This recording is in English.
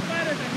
Go Pirates!